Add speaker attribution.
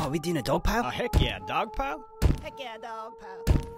Speaker 1: Oh, are we doing a dog pile?
Speaker 2: Oh, heck yeah, dog pile?
Speaker 3: Heck yeah, dog pile!